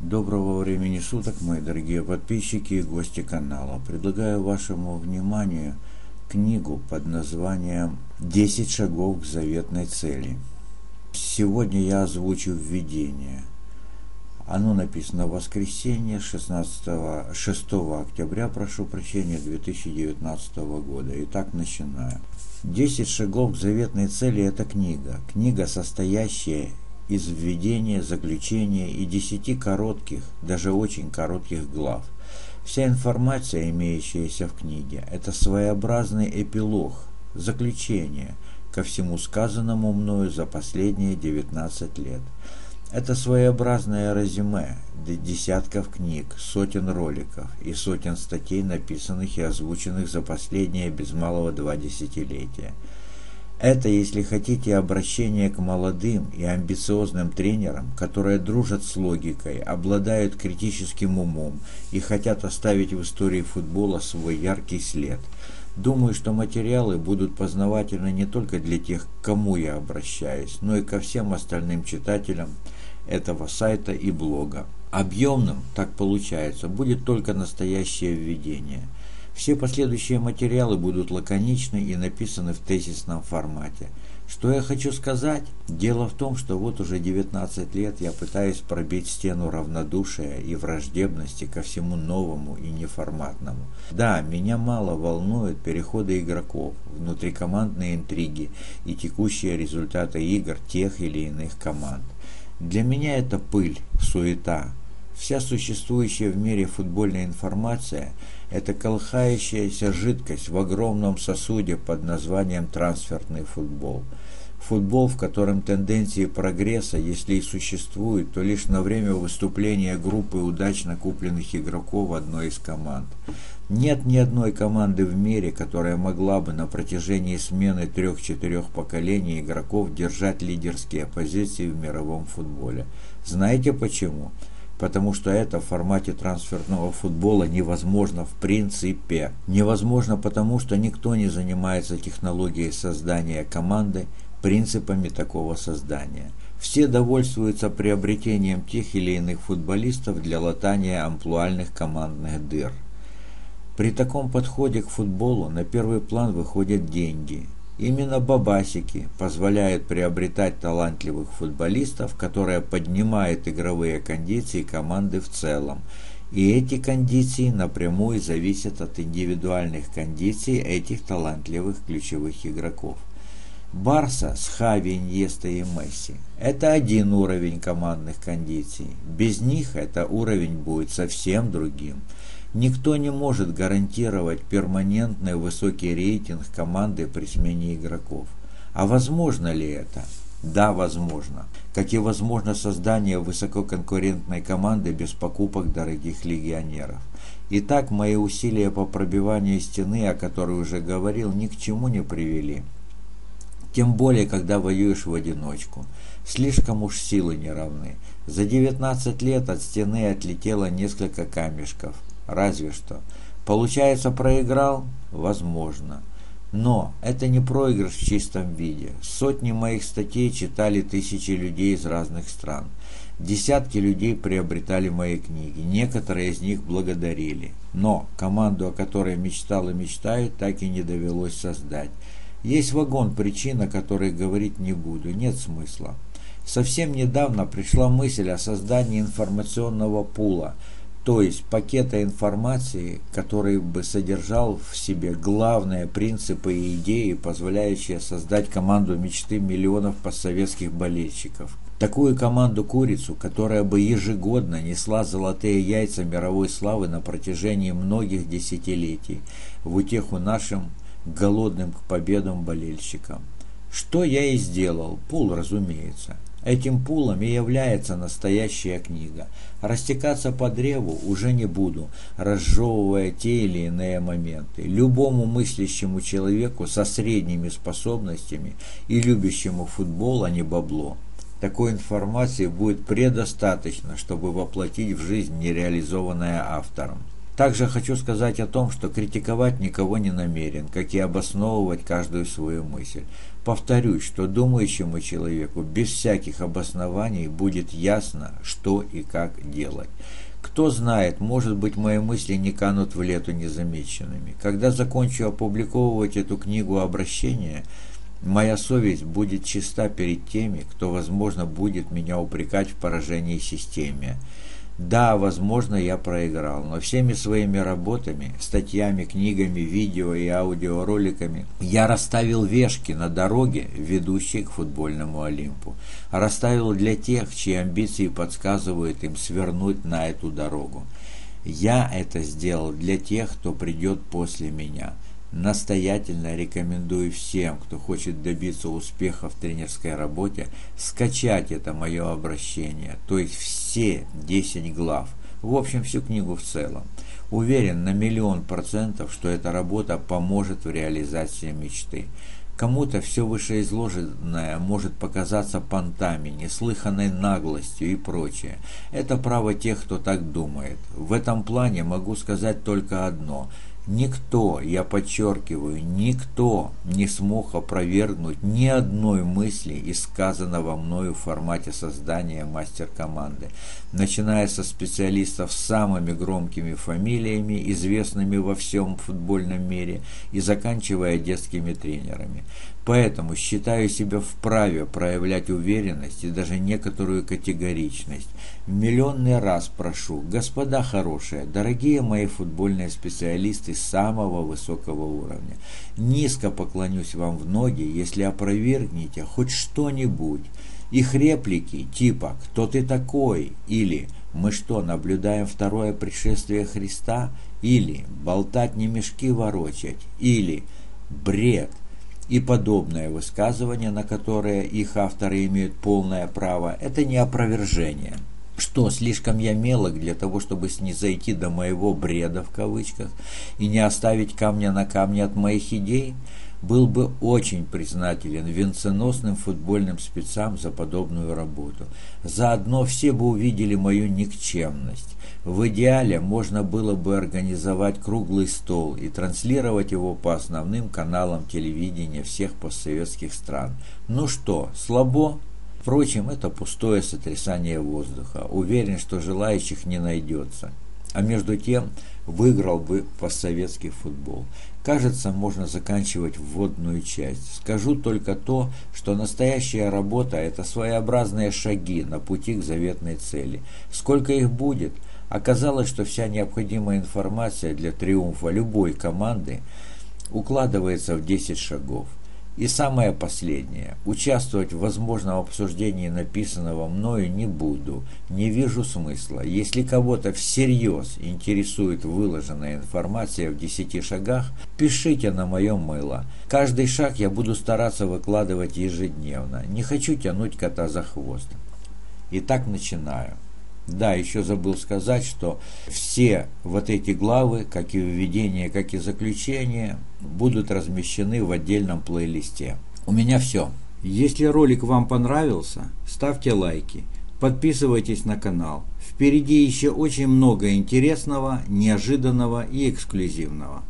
Доброго времени суток, мои дорогие подписчики и гости канала. Предлагаю вашему вниманию книгу под названием «10 шагов к заветной цели». Сегодня я озвучу введение. Оно написано в воскресенье 16, 6 октября, прошу прощения, 2019 года. Итак, начинаю. «10 шагов к заветной цели» – это книга. Книга, состоящая из введения, заключения и десяти коротких, даже очень коротких глав. Вся информация, имеющаяся в книге, это своеобразный эпилог, заключение ко всему сказанному мною за последние 19 лет. Это своеобразное резюме десятков книг, сотен роликов и сотен статей, написанных и озвученных за последние без малого два десятилетия – это, если хотите, обращение к молодым и амбициозным тренерам, которые дружат с логикой, обладают критическим умом и хотят оставить в истории футбола свой яркий след. Думаю, что материалы будут познавательны не только для тех, к кому я обращаюсь, но и ко всем остальным читателям этого сайта и блога. Объемным, так получается, будет только настоящее введение – все последующие материалы будут лаконичны и написаны в тезисном формате. Что я хочу сказать? Дело в том, что вот уже 19 лет я пытаюсь пробить стену равнодушия и враждебности ко всему новому и неформатному. Да, меня мало волнуют переходы игроков, внутрикомандные интриги и текущие результаты игр тех или иных команд. Для меня это пыль, суета. Вся существующая в мире футбольная информация – это колыхающаяся жидкость в огромном сосуде под названием трансферный футбол. Футбол, в котором тенденции прогресса, если и существуют, то лишь на время выступления группы удачно купленных игроков одной из команд. Нет ни одной команды в мире, которая могла бы на протяжении смены трех-четырех поколений игроков держать лидерские позиции в мировом футболе. Знаете почему? потому что это в формате трансферного футбола невозможно в принципе. Невозможно потому, что никто не занимается технологией создания команды, принципами такого создания. Все довольствуются приобретением тех или иных футболистов для латания амплуальных командных дыр. При таком подходе к футболу на первый план выходят деньги, Именно бабасики позволяют приобретать талантливых футболистов, которые поднимают игровые кондиции команды в целом. И эти кондиции напрямую зависят от индивидуальных кондиций этих талантливых ключевых игроков. Барса с Хави, Иньеста и Месси – это один уровень командных кондиций. Без них это уровень будет совсем другим – Никто не может гарантировать перманентный высокий рейтинг команды при смене игроков. А возможно ли это? Да, возможно. Как и возможно создание высококонкурентной команды без покупок дорогих легионеров. Итак, мои усилия по пробиванию стены, о которой уже говорил, ни к чему не привели. Тем более, когда воюешь в одиночку. Слишком уж силы не равны. За 19 лет от стены отлетело несколько камешков. Разве что. Получается, проиграл? Возможно. Но это не проигрыш в чистом виде. Сотни моих статей читали тысячи людей из разных стран. Десятки людей приобретали мои книги. Некоторые из них благодарили. Но команду, о которой мечтал и мечтаю, так и не довелось создать. Есть вагон причин, о которых говорить не буду. Нет смысла. Совсем недавно пришла мысль о создании информационного пула – то есть пакета информации, который бы содержал в себе главные принципы и идеи, позволяющие создать команду мечты миллионов постсоветских болельщиков. Такую команду-курицу, которая бы ежегодно несла золотые яйца мировой славы на протяжении многих десятилетий, в утеху нашим голодным к победам болельщикам. Что я и сделал, пул, разумеется. Этим пулом и является настоящая книга. Растекаться по древу уже не буду, разжевывая те или иные моменты. Любому мыслящему человеку со средними способностями и любящему футбол, а не бабло, такой информации будет предостаточно, чтобы воплотить в жизнь нереализованное автором. Также хочу сказать о том, что критиковать никого не намерен, как и обосновывать каждую свою мысль. Повторюсь, что думающему человеку без всяких обоснований будет ясно, что и как делать. Кто знает, может быть, мои мысли не канут в лету незамеченными. Когда закончу опубликовывать эту книгу обращения, моя совесть будет чиста перед теми, кто, возможно, будет меня упрекать в поражении системе. Да, возможно, я проиграл, но всеми своими работами, статьями, книгами, видео и аудиороликами я расставил вешки на дороге, ведущей к футбольному Олимпу. Расставил для тех, чьи амбиции подсказывают им свернуть на эту дорогу. Я это сделал для тех, кто придет после меня – Настоятельно рекомендую всем, кто хочет добиться успеха в тренерской работе, скачать это мое обращение, то есть все 10 глав, в общем всю книгу в целом. Уверен на миллион процентов, что эта работа поможет в реализации мечты. Кому-то все вышеизложенное может показаться понтами, неслыханной наглостью и прочее. Это право тех, кто так думает. В этом плане могу сказать только одно – Никто, я подчеркиваю, никто не смог опровергнуть ни одной мысли из сказанного мною в формате создания мастер-команды, начиная со специалистов с самыми громкими фамилиями, известными во всем футбольном мире, и заканчивая детскими тренерами. Поэтому считаю себя вправе проявлять уверенность и даже некоторую категоричность. Миллионный раз прошу, господа хорошие, дорогие мои футбольные специалисты самого высокого уровня, низко поклонюсь вам в ноги, если опровергнете хоть что-нибудь. Их реплики типа «Кто ты такой?» или «Мы что, наблюдаем второе пришествие Христа?» или «Болтать не мешки ворочать?» или «Бред!» И подобное высказывание, на которое их авторы имеют полное право, это не опровержение. Что, слишком я мелок для того, чтобы снизойти до моего «бреда» в кавычках и не оставить камня на камне от моих идей? Был бы очень признателен венценосным футбольным спецам за подобную работу. Заодно все бы увидели мою никчемность. В идеале можно было бы организовать круглый стол и транслировать его по основным каналам телевидения всех постсоветских стран. Ну что, слабо? Впрочем, это пустое сотрясание воздуха. Уверен, что желающих не найдется. А между тем выиграл бы постсоветский футбол. Кажется, можно заканчивать вводную часть. Скажу только то, что настоящая работа – это своеобразные шаги на пути к заветной цели. Сколько их будет – Оказалось, что вся необходимая информация для триумфа любой команды укладывается в 10 шагов. И самое последнее. Участвовать в возможном обсуждении написанного мною не буду. Не вижу смысла. Если кого-то всерьез интересует выложенная информация в 10 шагах, пишите на мое мыло. Каждый шаг я буду стараться выкладывать ежедневно. Не хочу тянуть кота за хвост. Итак, начинаю. Да, еще забыл сказать, что все вот эти главы, как и введение, как и заключение, будут размещены в отдельном плейлисте. У меня все. Если ролик вам понравился, ставьте лайки, подписывайтесь на канал. Впереди еще очень много интересного, неожиданного и эксклюзивного.